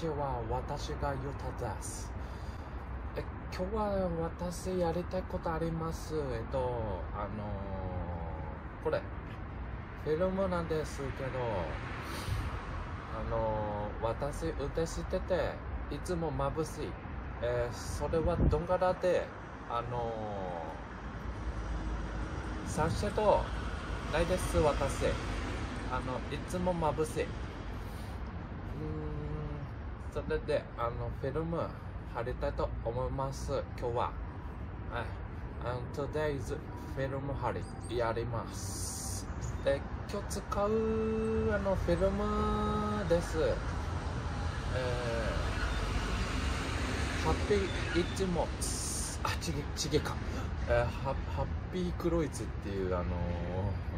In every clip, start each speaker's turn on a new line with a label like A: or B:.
A: ちは、私がゆうたです。え、今日は私やりたいことあります。えっと、あのー、これ、フィルムなんですけど、あのー、私運転してて、いつも眩しい。えー、それはどんがらで、あのー、サンシェットないです、私。あの、いつも眩しい。それで、あの、フィルム貼りたいと思います、今日は。はい。Today's フィルム貼りやります。で、今日使うあのフィルムです。えー、ハッピーイッチモツ。あ、ちげ、ちげか。えー、ハハッピークロイツっていうあのー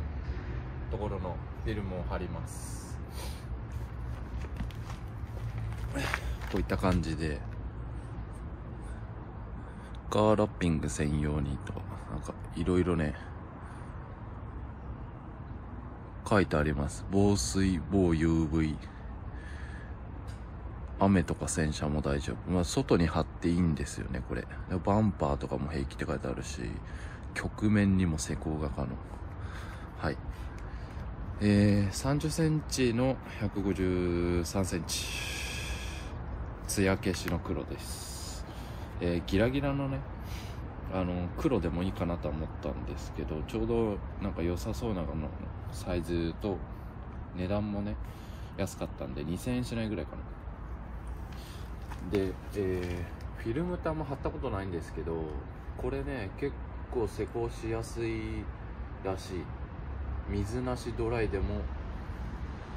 A: ところのフィルムを貼りますこういった感じで。カーラッピング専用にとかなんかいろいろね書いてあります。防水防 UV 雨とか洗車も大丈夫、まあ、外に貼っていいんですよねこれ。バンパーとかも平気って書いてあるし曲面にも施工が可能。はい。えー、30センチの153センチ。艶消しの黒です、えー、ギラギラのねあの黒でもいいかなとは思ったんですけどちょうどなんか良さそうなのサイズと値段もね安かったんで2000円しないぐらいかな。で、えー、フィルムってあんま貼ったことないんですけどこれね結構施工しやすいらしい。水なしドライでも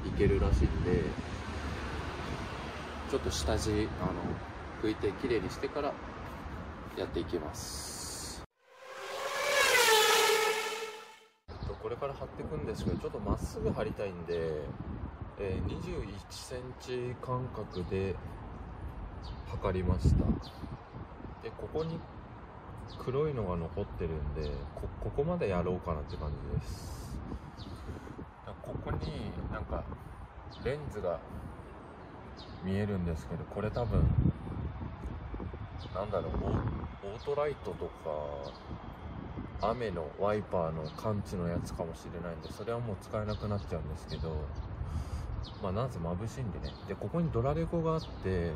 A: いけるらしいんでちょっと下地あの拭いてきれいにしてからやっていきます。これから貼っていくんですけどちょっとまっすぐ貼りたいんで、えー、2 1センチ間隔で測りました。でここに黒いのが残ってるんでこここまでやろうかなって感じです。ここになんかレンズが見えるんですけどこれ多分なんだろうオートライトとか雨のワイパーの感知のやつかもしれないんでそれはもう使えなくなっちゃうんですけどまあなんせ眩しいんでね。でここにドラレコがあって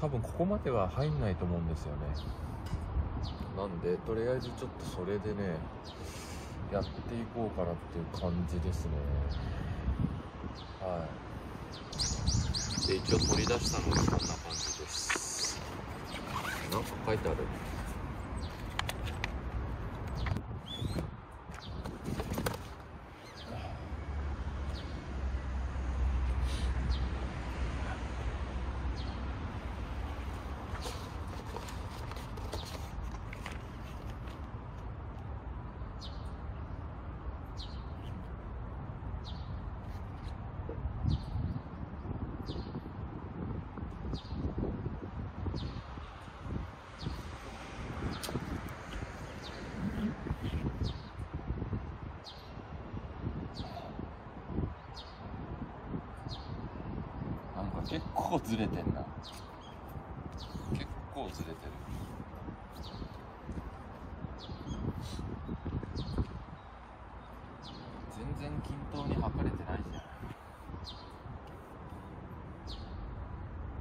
A: 多分ここまでは入んないと思うんですよね。なんでとりあえずちょっとそれでねやっていこうかなっていう感じですね。はい。で一応取り出したのがこんな感じです。なんか書いてあるなんか結構ずれてんな。結構ずれてる。全然均等に測れてないじゃん。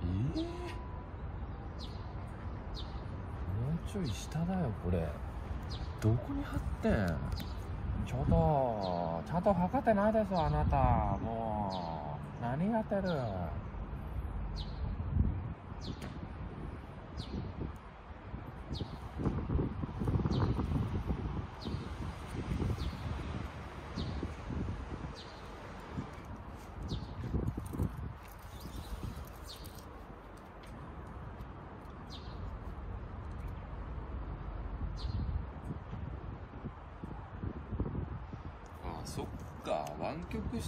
A: ええもうちょい下だよこれ。どこに貼ってん？ちょっとちゃんと測ってないですあなた。もう何やってる？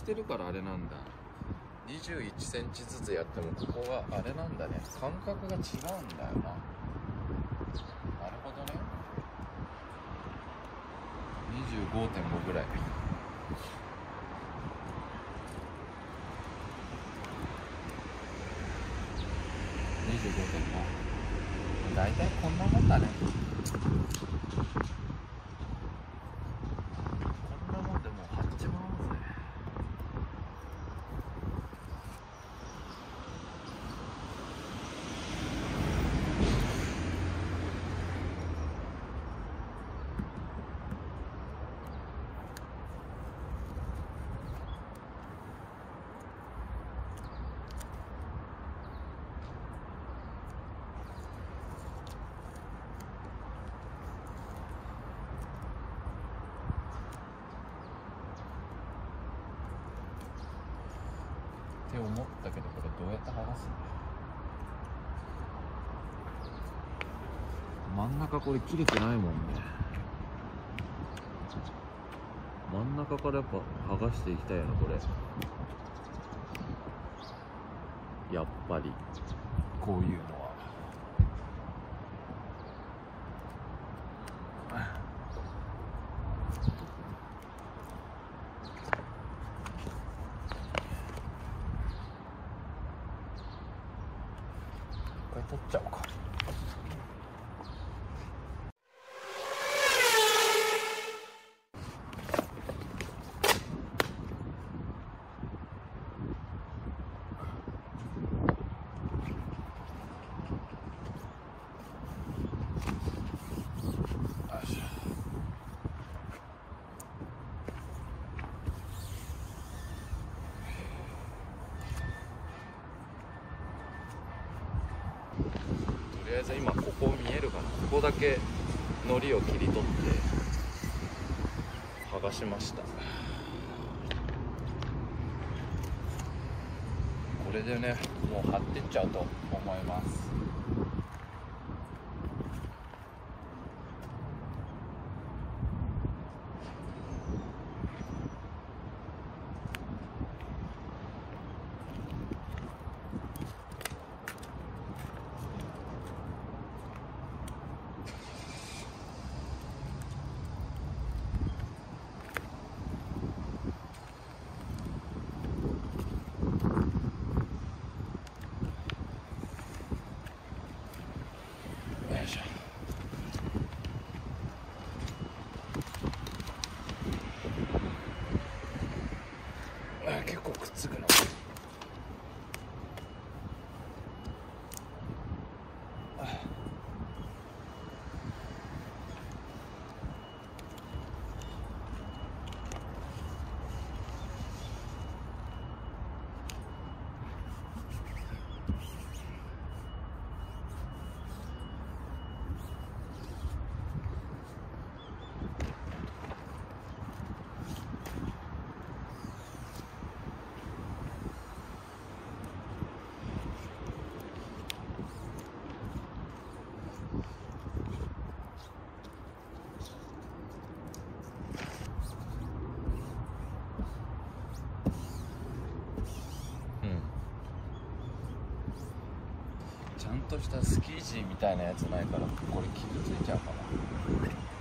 A: してるからあれなんだ。2 1ンチずつやってもここがあれなんだね。感覚が違うんだよな。なるほどね。25.5ぐらい。25.5大こんなもんだね。って思ったけどこれどうやって剥がすんだ真ん中これ切れてないもんね。真ん中からやっぱ剥がしていきたいよなこれ。やっぱり。こういうの。は取っちゃおうかよいしょとりあえず今ここ見えるかなここだけ糊を切り取って剥がしました。これでねもう貼ってっちゃうと思います。としたスキージーみたいなやつないからこれ傷ついちゃうかな。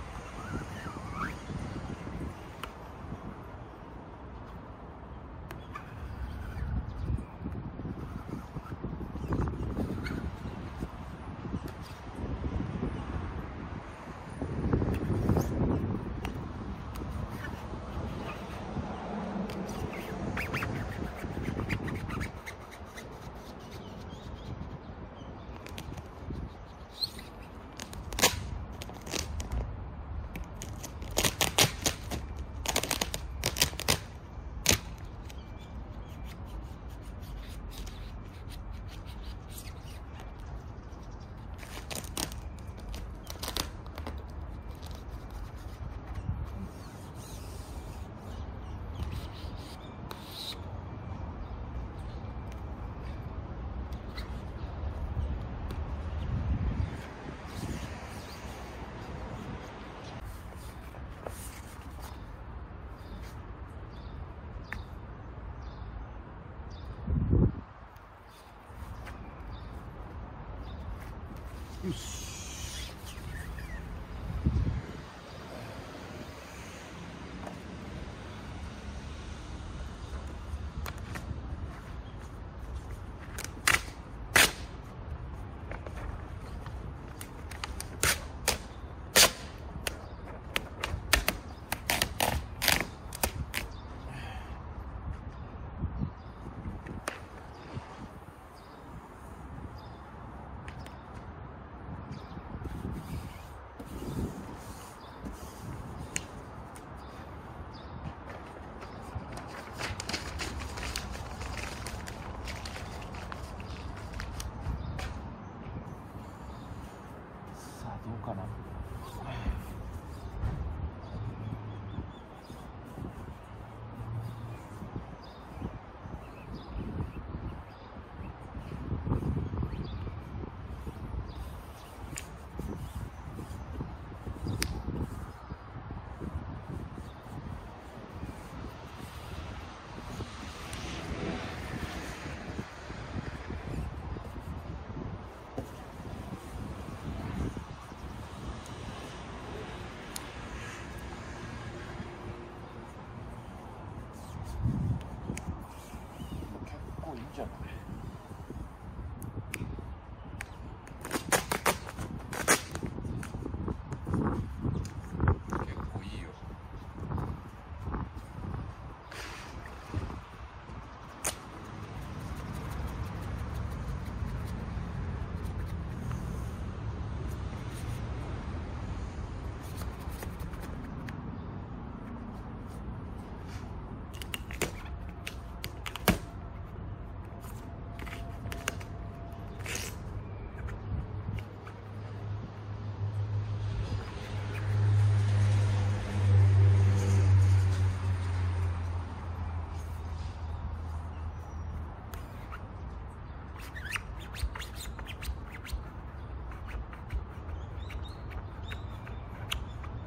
A: You どうかな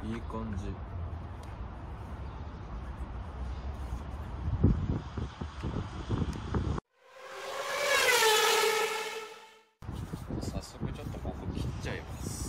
A: いい感じ早速ちょっとここ切っちゃいます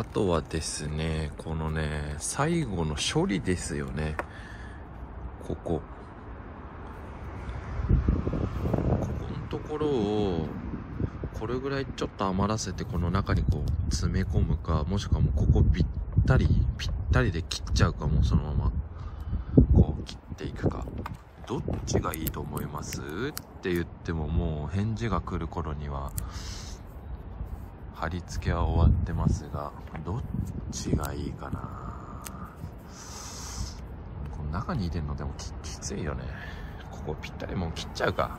A: あとはですね、このね、最後の処理ですよね。ここ。ここのところを、これぐらいちょっと余らせてこの中にこう詰め込むか、もしくはもうここぴったり、ぴったりで切っちゃうかもうそのまま、こう切っていくか。どっちがいいと思います？って言ってももう返事が来る頃には、貼り付けは終わってますがどっちがいいかな。この中にいてんのでもききついよね。ここぴったりもう切っちゃうか。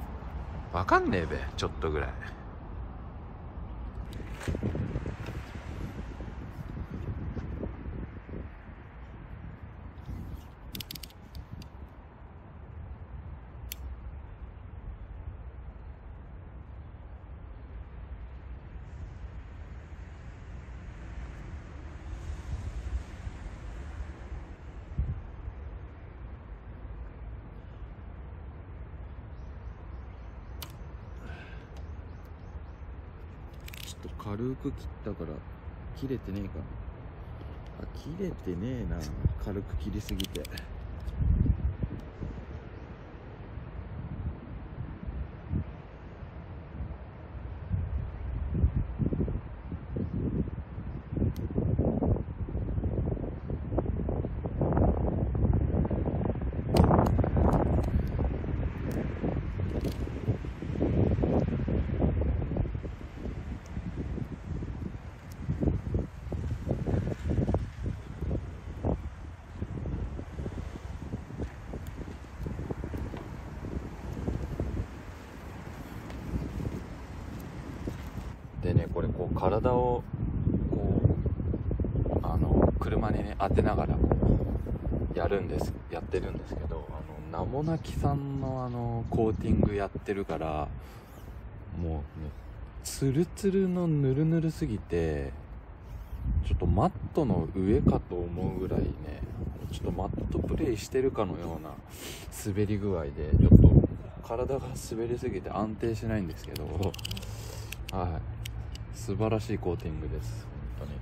A: わかんねえべちょっとぐらい。軽く切ったから切れてねえかな。あ切れてねえな。軽く切りすぎてでねこれこう体をこうあの車にね当てながらこうやるんですやってるんですけどあの名もなきさんのあのコーティングやってるからもうねツルツルのヌルヌルすぎてちょっとマットの上かと思うぐらいねちょっとマットプレイしてるかのような滑り具合でちょっと体が滑りすぎて安定しないんですけどはい。素晴らしいコーティングです本当に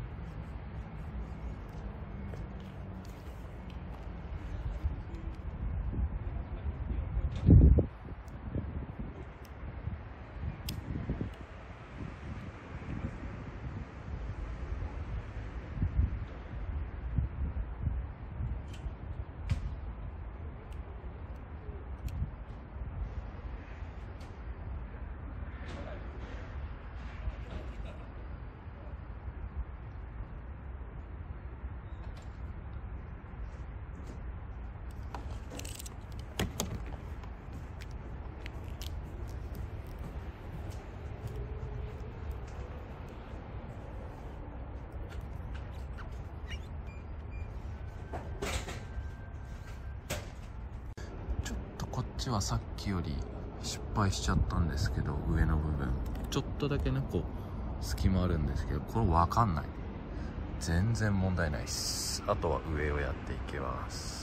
A: ちょっはさっきより失敗しちゃったんですけど上の部分。ちょっとだけねこう隙間あるんですけどこれ分かんない。全然問題ないっす。あとは上をやっていきます。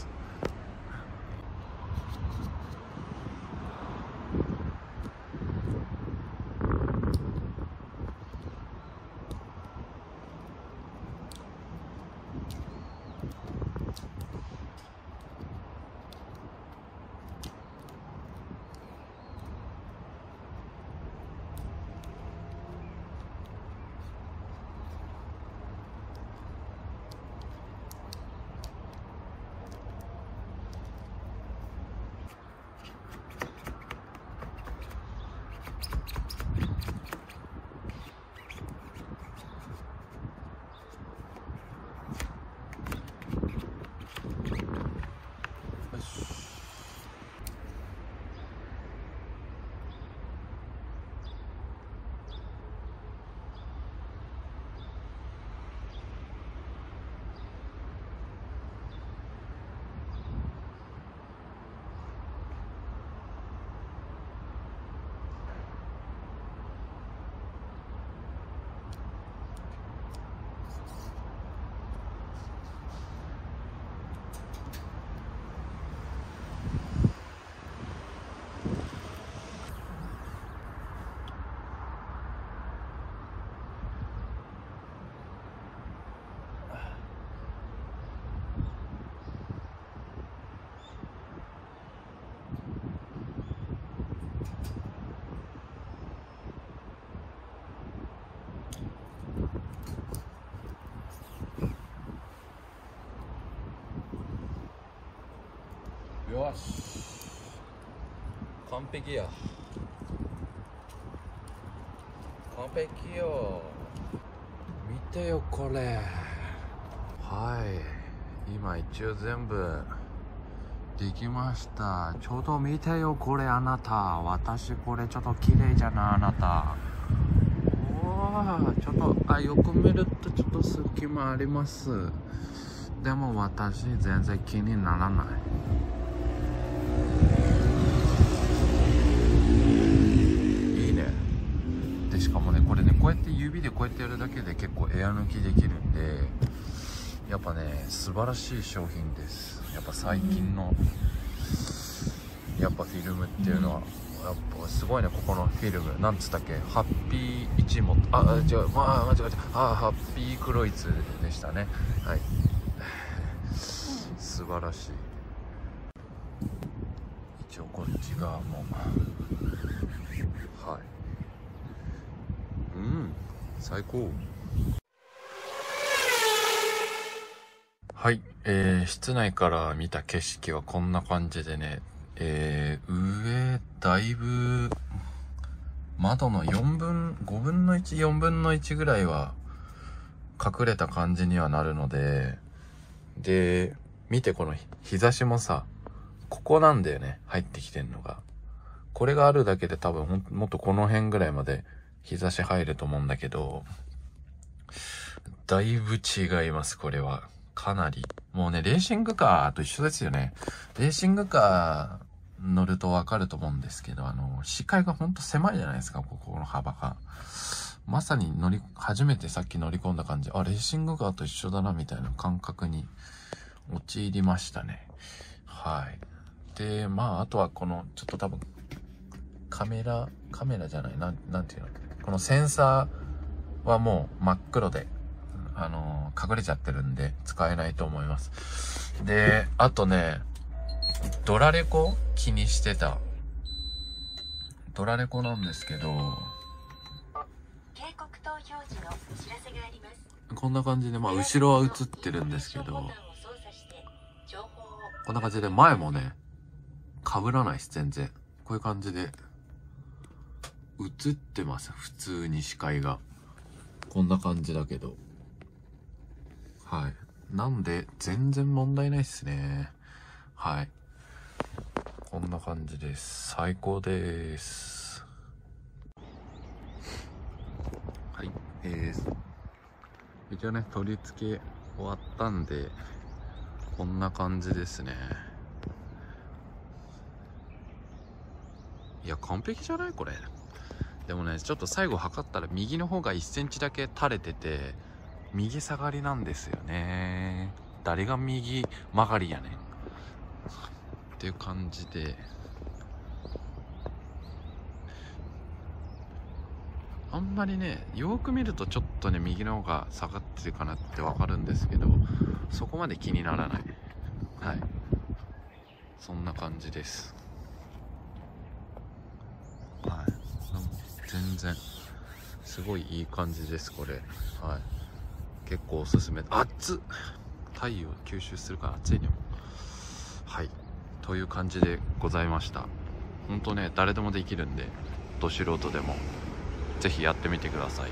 A: よし。完璧や。完璧よ。見てよこれ。はい。今一応全部できました。ちょうど見てよこれあなた。私これちょっと綺麗じゃないあなた。おおちょっとあよく見るとちょっと隙間あります。でも私全然気にならない。いいね。でしかもねこれねこうやって指でこうやってやるだけで結構エア抜きできるんでやっぱね素晴らしい商品です。やっぱ最近のやっぱフィルムっていうのはやっぱすごいねここのフィルム。なんつったっけ？ハッピー一もあ違うまあ間違えた。あハッピークロイツでしたね。はい。素晴らしい一応こっち側も。はい。うん。最高。はい、えー、室内から見た景色はこんな感じでね、えー、上、だいぶ、窓の4分、5分の1、4分の1ぐらいは隠れた感じにはなるので、で、見てこの日差しもさ、ここなんだよね、入ってきてんのが。これがあるだけで多分もっとこの辺ぐらいまで日差し入ると思うんだけど、だいぶ違います、これは。かなり。もうね、レーシングカーと一緒ですよね。レーシングカー乗るとわかると思うんですけど、あの、視界がほんと狭いじゃないですか、ここの幅が。まさに乗り、初めてさっき乗り込んだ感じ、あ、レーシングカーと一緒だな、みたいな感覚に陥りましたね。はい。で、まあ、あとはこの、ちょっと多分、カメラ、カメラじゃない、なん、なんていうの？このセンサーはもう真っ黒で、あのー、隠れちゃってるんで使えないと思います。で、あとね、ドラレコ？気にしてた。ドラレコなんですけど、こんな感じで、まあ後ろは映ってるんですけど、こんな感じで前もね、被らないです、全然。こういう感じで、映ってます、普通に視界が。こんな感じだけど。はい。なんで、全然問題ないっすね。はい。こんな感じです。最高です。はい。えー、一応ね、取り付け終わったんで、こんな感じですね。いや、完璧じゃない？これ。でもね、ちょっと最後測ったら右の方が1センチだけ垂れてて、右下がりなんですよね。誰が右曲がりやねん。っていう感じで。あんまりねよく見るとちょっとね右の方が下がってるかなってわかるんですけどそこまで気にならない。はい。そんな感じですはい全然すごいいい感じですこれ。はい。結構おすすめ。熱っ！太陽吸収するから暑いねはい。という感じでございました。ほんとね誰でもできるんでど素人でも。是非やってみてください。